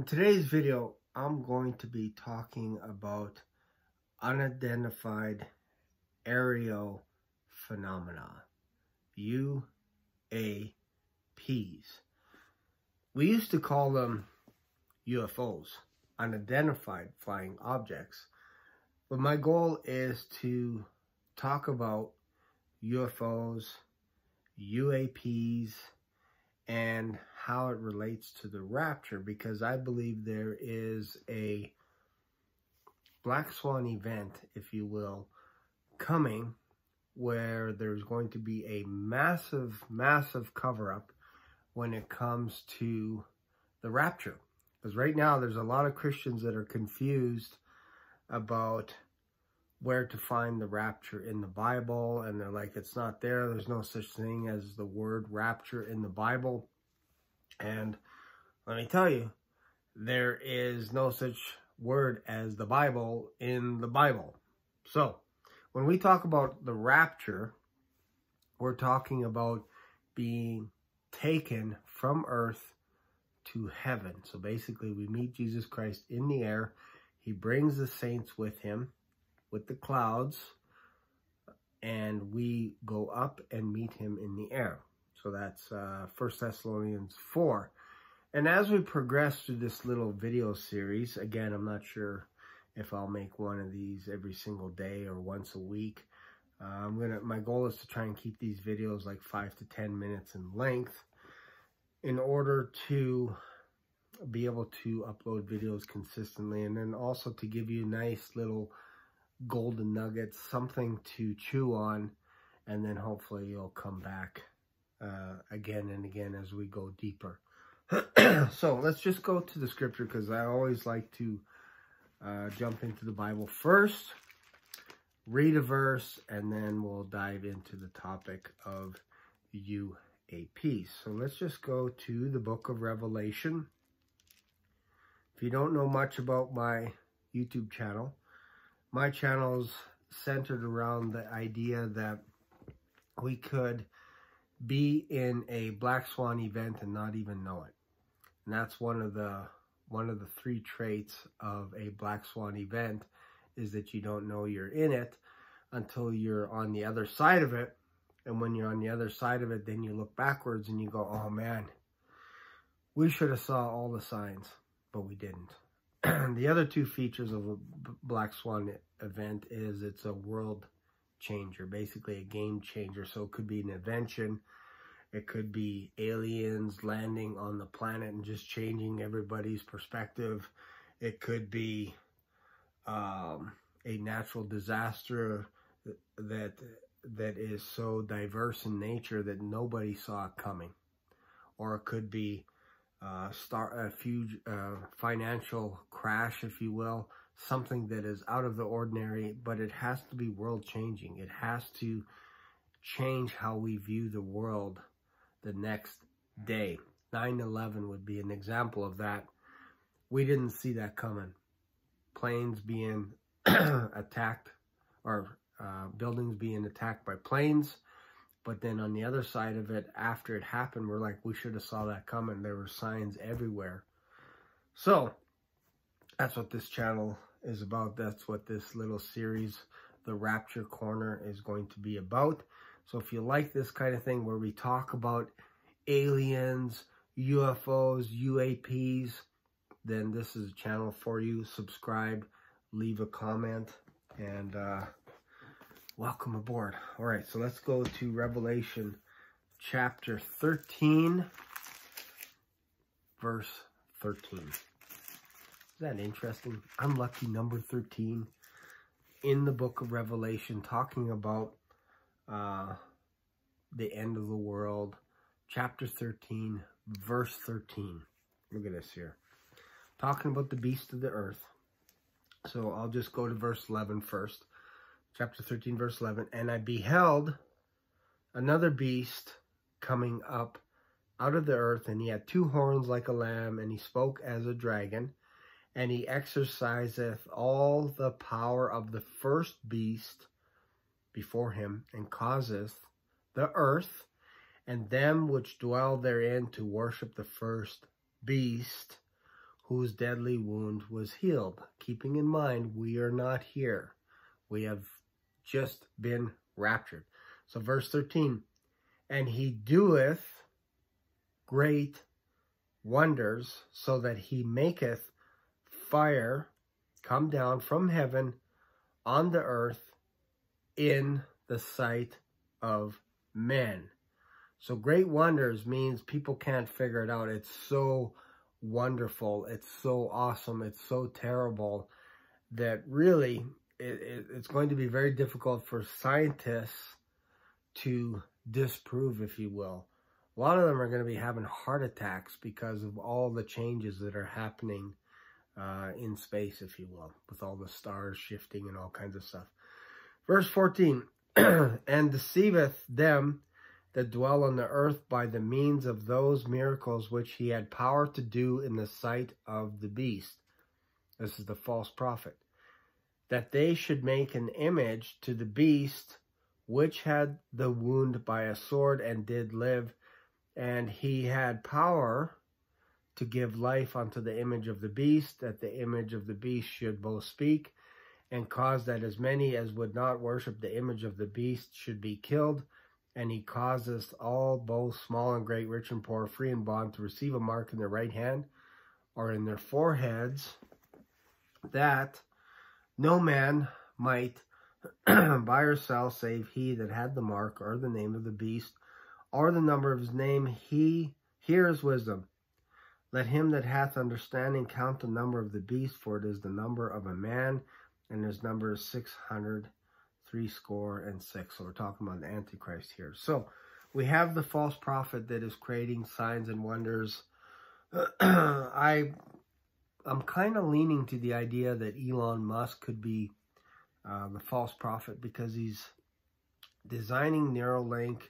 In today's video, I'm going to be talking about unidentified aerial phenomena, UAPs. We used to call them UFOs, unidentified flying objects. But my goal is to talk about UFOs, UAPs, and how it relates to the rapture because I believe there is a black swan event, if you will, coming where there's going to be a massive, massive cover up when it comes to the rapture. Because right now there's a lot of Christians that are confused about where to find the rapture in the Bible. And they're like, it's not there. There's no such thing as the word rapture in the Bible. And let me tell you, there is no such word as the Bible in the Bible. So, when we talk about the rapture, we're talking about being taken from earth to heaven. So basically, we meet Jesus Christ in the air. He brings the saints with him, with the clouds, and we go up and meet him in the air. So that's uh, 1 Thessalonians 4. And as we progress through this little video series, again, I'm not sure if I'll make one of these every single day or once a week. Uh, I'm gonna. My goal is to try and keep these videos like five to ten minutes in length, in order to be able to upload videos consistently, and then also to give you nice little golden nuggets, something to chew on, and then hopefully you'll come back uh, again and again as we go deeper. so let's just go to the scripture because I always like to uh, jump into the Bible first, read a verse, and then we'll dive into the topic of UAP. So let's just go to the book of Revelation. If you don't know much about my YouTube channel, my channel's centered around the idea that we could be in a black swan event and not even know it. And that's one of the one of the three traits of a black swan event is that you don't know you're in it until you're on the other side of it. And when you're on the other side of it, then you look backwards and you go, oh man, we should have saw all the signs, but we didn't. the other two features of a black swan event is it's a world changer, basically a game changer. So it could be an invention. It could be aliens landing on the planet and just changing everybody's perspective. It could be um, a natural disaster that that is so diverse in nature that nobody saw it coming. Or it could be uh, start a huge uh, financial crash, if you will, something that is out of the ordinary, but it has to be world changing. It has to change how we view the world the next day. 9-11 would be an example of that. We didn't see that coming. Planes being attacked or uh, buildings being attacked by planes. But then on the other side of it, after it happened, we're like, we should have saw that coming. There were signs everywhere. So, that's what this channel is about. That's what this little series, The Rapture Corner, is going to be about. So if you like this kind of thing where we talk about aliens, UFOs, UAPs, then this is a channel for you. Subscribe, leave a comment, and uh, welcome aboard. All right, so let's go to Revelation chapter 13, verse 13 Is that interesting? I'm lucky number 13 in the book of Revelation talking about uh, the end of the world. Chapter 13, verse 13. Look at this here. Talking about the beast of the earth. So I'll just go to verse 11 first. Chapter 13, verse 11. And I beheld another beast coming up out of the earth, and he had two horns like a lamb, and he spoke as a dragon and he exerciseth all the power of the first beast before him, and causeth the earth and them which dwell therein to worship the first beast, whose deadly wound was healed. Keeping in mind, we are not here. We have just been raptured. So verse 13, and he doeth great wonders so that he maketh fire come down from heaven on the earth in the sight of men. So great wonders means people can't figure it out. It's so wonderful. It's so awesome. It's so terrible that really it, it, it's going to be very difficult for scientists to disprove, if you will. A lot of them are going to be having heart attacks because of all the changes that are happening uh, in space, if you will, with all the stars shifting and all kinds of stuff. Verse 14, and deceiveth them that dwell on the earth by the means of those miracles which he had power to do in the sight of the beast. This is the false prophet. That they should make an image to the beast which had the wound by a sword and did live, and he had power to give life unto the image of the beast, that the image of the beast should both speak, and cause that as many as would not worship the image of the beast should be killed, and he causeth all, both small and great, rich and poor, free and bond, to receive a mark in their right hand or in their foreheads, that no man might buy or sell save he that had the mark or the name of the beast or the number of his name. He here is wisdom. Let him that hath understanding count the number of the beast, for it is the number of a man, and his number is six hundred three score and six. So we're talking about the Antichrist here. So we have the false prophet that is creating signs and wonders. I, I'm kind of leaning to the idea that Elon Musk could be uh, the false prophet because he's designing Neuralink.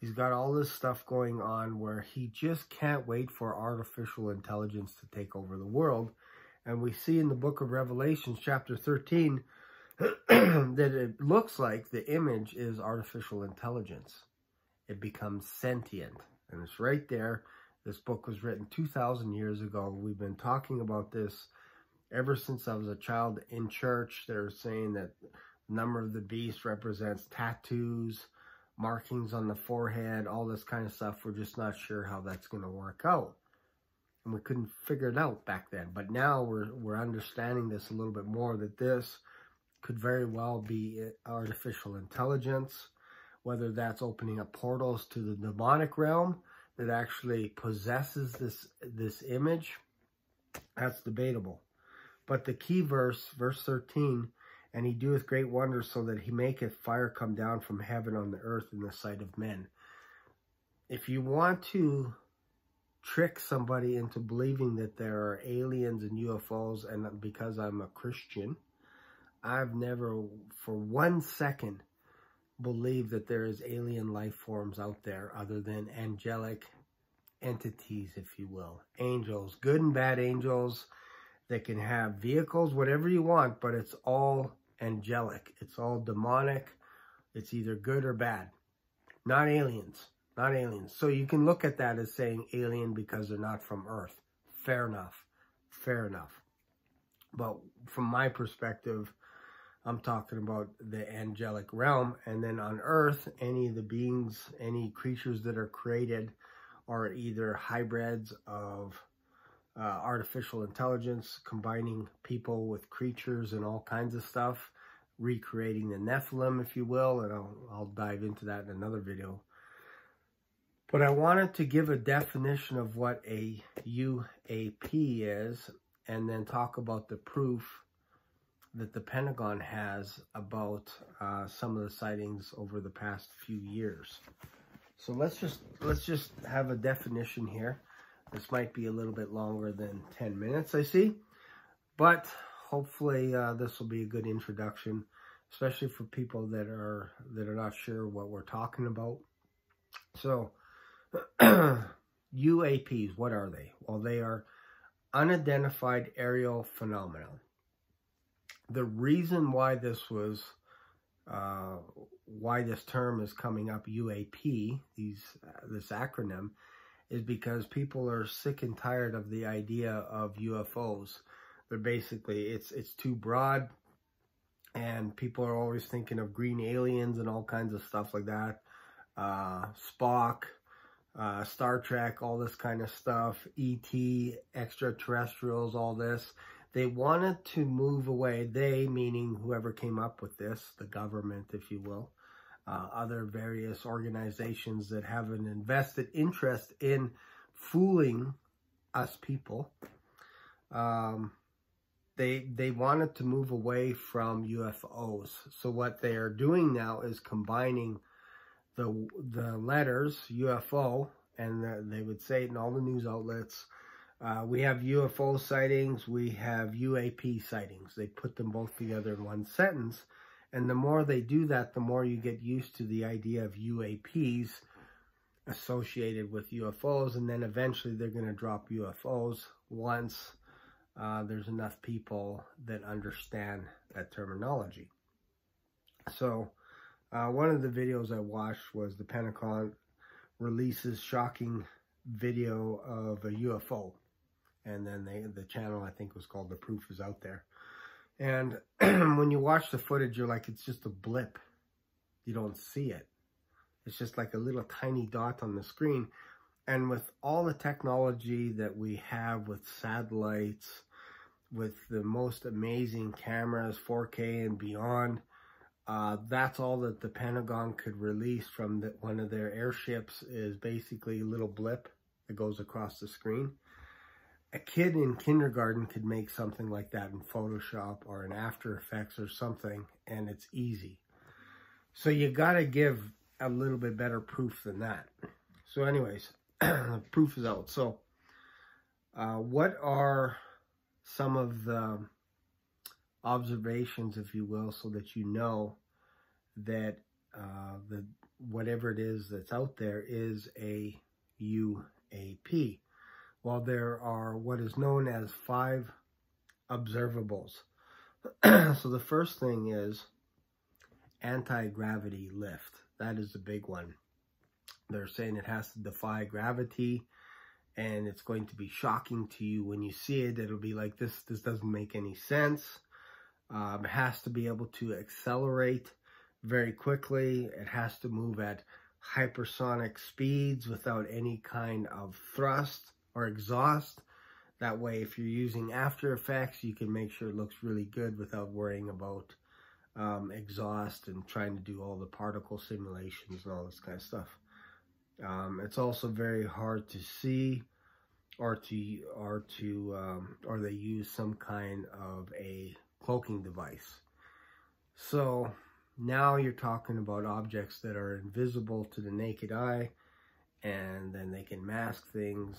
He's got all this stuff going on where he just can't wait for artificial intelligence to take over the world. And we see in the book of Revelations, chapter 13, that it looks like the image is artificial intelligence. It becomes sentient. And it's right there. This book was written 2,000 years ago. We've been talking about this ever since I was a child in church. They're saying that number of the beast represents tattoos, markings on the forehead, all this kind of stuff. We're just not sure how that's going to work out. And we couldn't figure it out back then. But now we're, we're understanding this a little bit more, that this could very well be uh, artificial intelligence, whether that's opening up portals to the demonic realm that actually possesses this, this image, that's debatable. But the key verse, verse 13, and he doeth great wonders so that he maketh fire come down from heaven on the earth in the sight of men. If you want to trick somebody into believing that there are aliens and UFOs, and because I'm a Christian, I've never for one second believed that there is alien life forms out there other than angelic entities, if you will. Angels, good and bad angels that can have vehicles, whatever you want, but it's all angelic. It's all demonic. It's either good or bad. Not aliens. Not aliens. So you can look at that as saying alien because they're not from Earth. Fair enough. Fair enough. But from my perspective, I'm talking about the angelic realm. And then on earth, any of the beings, any creatures that are created are either hybrids of uh, artificial intelligence, combining people with creatures and all kinds of stuff, recreating the Nephilim, if you will. And I'll, I'll dive into that in another video. But I wanted to give a definition of what a UAP is and then talk about the proof that the Pentagon has about uh, some of the sightings over the past few years. So let's just let's just have a definition here. This might be a little bit longer than 10 minutes, I see. But hopefully uh, this will be a good introduction, especially for people that are that are not sure what we're talking about. So UAPs, what are they? Well, they are unidentified aerial phenomena the reason why this was, uh, why this term is coming up, UAP, these uh, this acronym, is because people are sick and tired of the idea of UFOs. They're basically, it's, it's too broad and people are always thinking of green aliens and all kinds of stuff like that. Uh, Spock, uh, Star Trek, all this kind of stuff, ET, extraterrestrials, all this. They wanted to move away, they meaning whoever came up with this, the government, if you will, uh, other various organizations that have an invested interest in fooling us people. Um, they they wanted to move away from UFOs. So what they are doing now is combining the the letters UFO, and the, they would say it in all the news outlets. Uh, we have UFO sightings, we have UAP sightings. They put them both together in one sentence. And the more they do that, the more you get used to the idea of UAPs associated with UFOs. And then eventually they're going to drop UFOs once uh, there's enough people that understand that terminology. So uh, one of the videos I watched was the Pentagon releases shocking video of a UFO. And then they, the channel, I think, was called The Proof is Out There. And when you watch the footage, you're like, it's just a blip. You don't see it. It's just like a little tiny dot on the screen. And with all the technology that we have with satellites, with the most amazing cameras, 4K and beyond, uh, that's all that the Pentagon could release from the, one of their airships is basically a little blip that goes across the screen. A kid in kindergarten could make something like that in Photoshop or in After Effects or something, and it's easy. So you got to give a little bit better proof than that. So anyways, proof is out. So uh, what are some of the observations, if you will, so that you know that uh, the whatever it is that's out there is a UAP. While there are what is known as five observables. so the first thing is anti-gravity lift. That is the big one. They're saying it has to defy gravity and it's going to be shocking to you when you see it. It'll be like, this, this doesn't make any sense. Um, it has to be able to accelerate very quickly. It has to move at hypersonic speeds without any kind of thrust or exhaust. That way, if you're using After Effects, you can make sure it looks really good without worrying about um, exhaust and trying to do all the particle simulations and all this kind of stuff. Um, it's also very hard to see or to, or to, um, or they use some kind of a cloaking device. So now you're talking about objects that are invisible to the naked eye and then they can mask things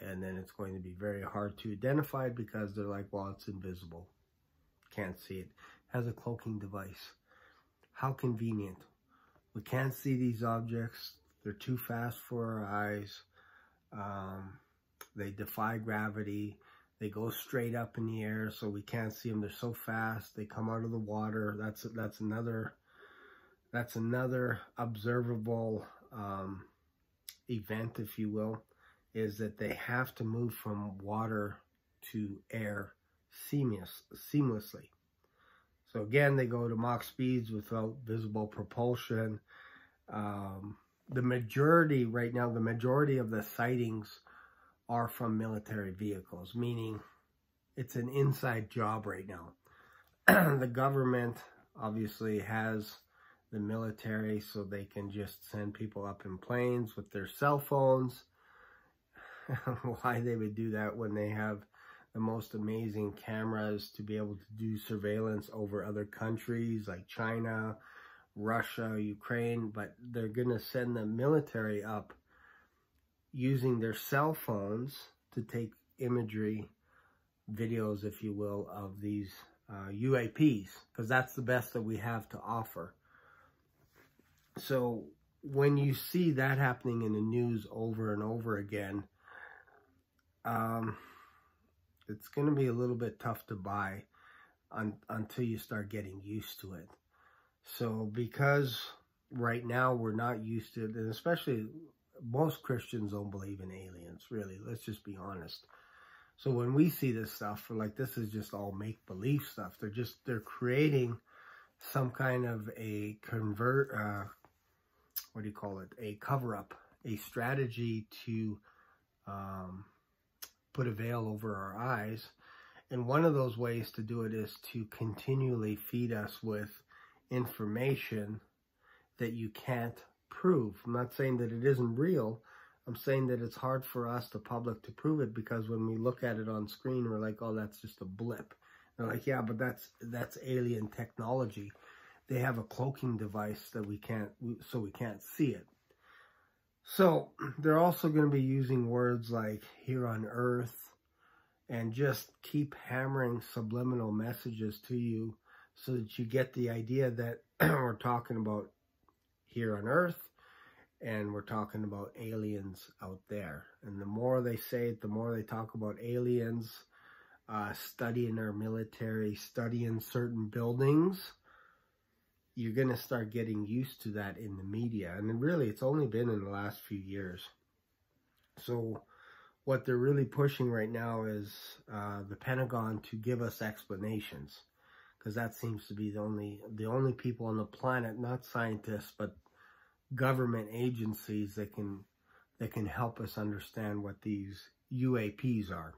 and then it's going to be very hard to identify because they're like, well, it's invisible. Can't see it. Has a cloaking device. How convenient. We can't see these objects. They're too fast for our eyes. Um, they defy gravity. They go straight up in the air, so we can't see them. They're so fast. They come out of the water. That's that's another that's another observable um, event, if you will, is that they have to move from water to air seamless, seamlessly. So again, they go to Mach speeds without visible propulsion. Um, the majority right now, the majority of the sightings are from military vehicles, meaning it's an inside job right now. the government obviously has the military so they can just send people up in planes with their cell phones. Why they would do that when they have the most amazing cameras to be able to do surveillance over other countries like China, Russia, Ukraine, but they're going to send the military up using their cell phones to take imagery, videos, if you will, of these uh, UAPs, because that's the best that we have to offer. So when you see that happening in the news over and over again, um, it's going to be a little bit tough to buy un until you start getting used to it. So because right now we're not used to it, and especially most Christians don't believe in aliens, really. Let's just be honest. So when we see this stuff, we're like, this is just all make-believe stuff. They're just, they're creating some kind of a convert, uh, what do you call it? A cover-up, a strategy to um, put a veil over our eyes. And one of those ways to do it is to continually feed us with information that you can't prove. I'm not saying that it isn't real. I'm saying that it's hard for us, the public, to prove it because when we look at it on screen, we're like, oh, that's just a blip. They're like, yeah, but that's that's alien technology. They have a cloaking device that we can't, so we can't see it. So they're also going to be using words like here on earth and just keep hammering subliminal messages to you so that you get the idea that we're talking about here on earth and we're talking about aliens out there. And the more they say it, the more they talk about aliens, uh, studying our military, studying certain buildings, you're going to start getting used to that in the media. And really, it's only been in the last few years. So what they're really pushing right now is uh, the Pentagon to give us explanations. Because that seems to be the only the only people on the planet, not scientists, but government agencies that can that can help us understand what these UAPs are.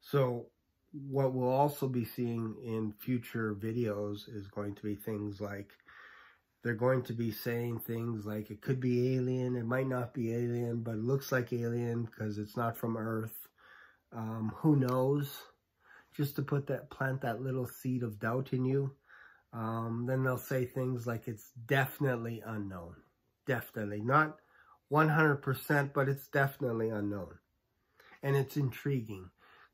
So what we'll also be seeing in future videos is going to be things like they're going to be saying things like it could be alien, it might not be alien, but it looks like alien because it's not from Earth. Um, who knows? Just to put that, plant that little seed of doubt in you. Um, then they'll say things like it's definitely unknown. Definitely. Not 100%, but it's definitely unknown. And it's intriguing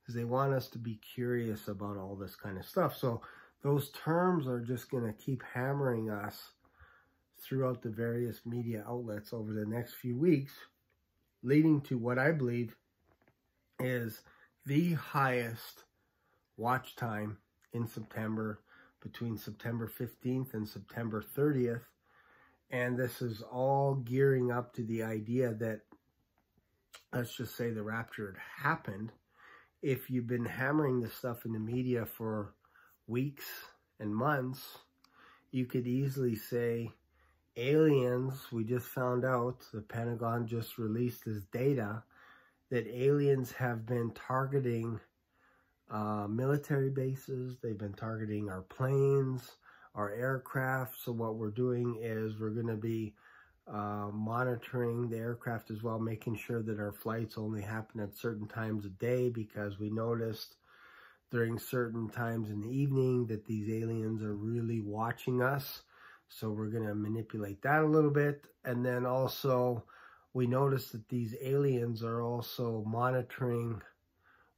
because they want us to be curious about all this kind of stuff. So those terms are just going to keep hammering us throughout the various media outlets over the next few weeks, leading to what I believe is the highest watch time in September between September 15th and September 30th. And this is all gearing up to the idea that, let's just say the rapture had happened. If you've been hammering this stuff in the media for weeks and months, you could easily say, aliens, we just found out, the Pentagon just released this data, that aliens have been targeting uh, military bases. They've been targeting our planes, our aircraft. So what we're doing is we're going to be uh, monitoring the aircraft as well, making sure that our flights only happen at certain times of day because we noticed during certain times in the evening that these aliens are really watching us. So we're going to manipulate that a little bit. And then also we noticed that these aliens are also monitoring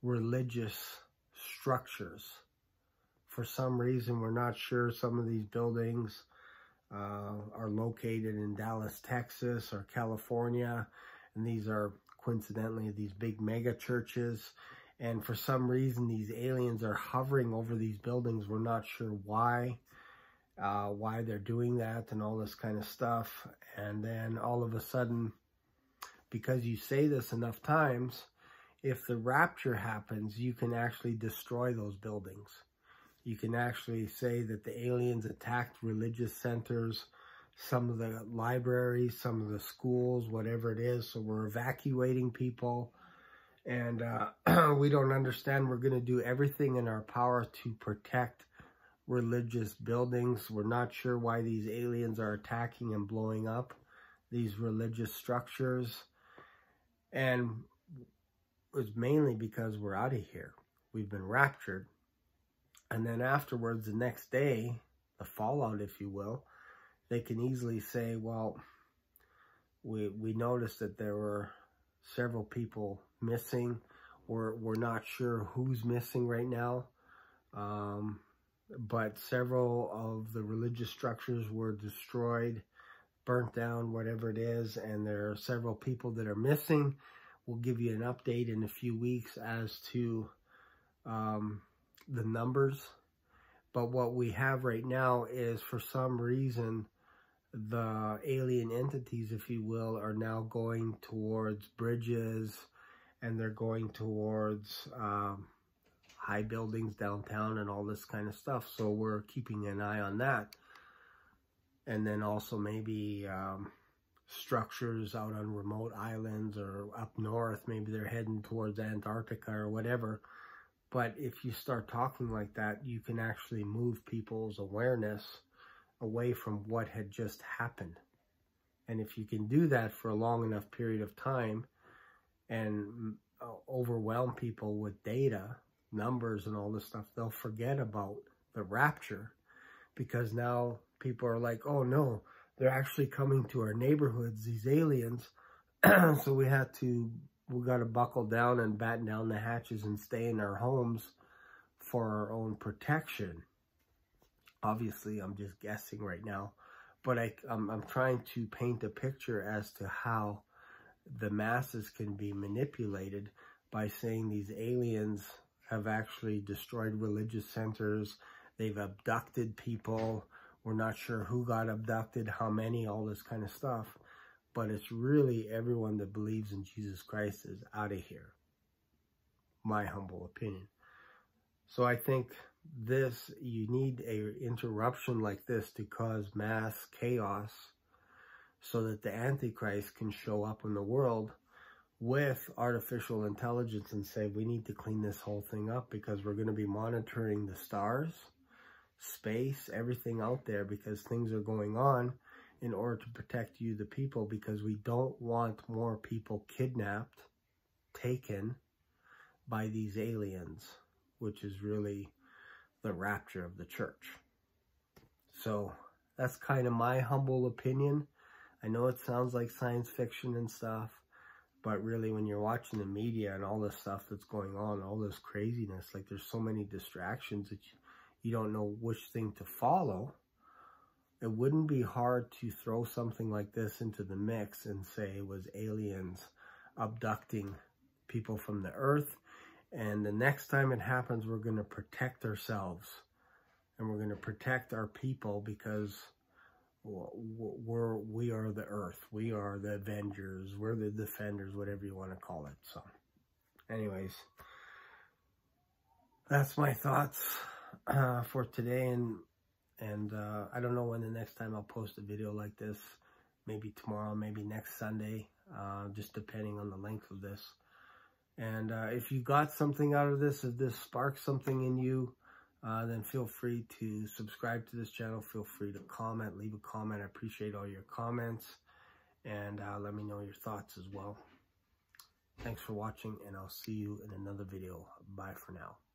religious structures. For some reason, we're not sure some of these buildings are located in Dallas, Texas or California. And these are coincidentally these big mega churches. And for some reason, these aliens are hovering over these buildings. We're not sure why, uh, why they're doing that and all this kind of stuff. And then all of a sudden, because you say this enough times, if the rapture happens, you can actually destroy those buildings. You can actually say that the aliens attacked religious centers, some of the libraries, some of the schools, whatever it is. So we're evacuating people. And uh, we don't understand. We're going to do everything in our power to protect religious buildings. We're not sure why these aliens are attacking and blowing up these religious structures. And was mainly because we're out of here. We've been raptured. And then afterwards, the next day, the fallout, if you will, they can easily say, well, we, we noticed that there were several people missing. We're, we're not sure who's missing right now. Um, but several of the religious structures were destroyed, burnt down, whatever it is. And there are several people that are missing. We'll give you an update in a few weeks as to um, the numbers. But what we have right now is for some reason, the alien entities, if you will, are now going towards bridges and they're going towards um, high buildings downtown and all this kind of stuff. So we're keeping an eye on that. And then also maybe um, structures out on remote islands or up north. Maybe they're heading towards Antarctica or whatever. But if you start talking like that, you can actually move people's awareness away from what had just happened. And if you can do that for a long enough period of time and uh, overwhelm people with data, numbers and all this stuff, they'll forget about the rapture because now people are like, oh no, they're actually coming to our neighborhoods, these aliens. so we had to, we got to buckle down and batten down the hatches and stay in our homes for our own protection. Obviously, I'm just guessing right now, but I, I'm, I'm trying to paint a picture as to how the masses can be manipulated by saying these aliens have actually destroyed religious centers, they've abducted people, we're not sure who got abducted, how many, all this kind of stuff. But it's really everyone that believes in Jesus Christ is out of here. My humble opinion. So I think this, you need a interruption like this to cause mass chaos so that the Antichrist can show up in the world with artificial intelligence and say, we need to clean this whole thing up because we're going to be monitoring the stars space, everything out there because things are going on in order to protect you, the people, because we don't want more people kidnapped, taken by these aliens, which is really the rapture of the church. So that's kind of my humble opinion. I know it sounds like science fiction and stuff, but really when you're watching the media and all this stuff that's going on, all this craziness, like there's so many distractions that you, you don't know which thing to follow, it wouldn't be hard to throw something like this into the mix and say it was aliens abducting people from the earth. And the next time it happens, we're going to protect ourselves and we're going to protect our people because we're, we are the earth. We are the avengers. We're the defenders, whatever you want to call it. So anyways, that's my thoughts uh, for today and and uh, I don't know when the next time I'll post a video like this. Maybe tomorrow maybe next Sunday uh, just depending on the length of this. And uh, if you got something out of this if this sparks something in you uh, then feel free to subscribe to this channel. Feel free to comment leave a comment. I appreciate all your comments. And uh, let me know your thoughts as well. Thanks for watching and I'll see you in another video. Bye for now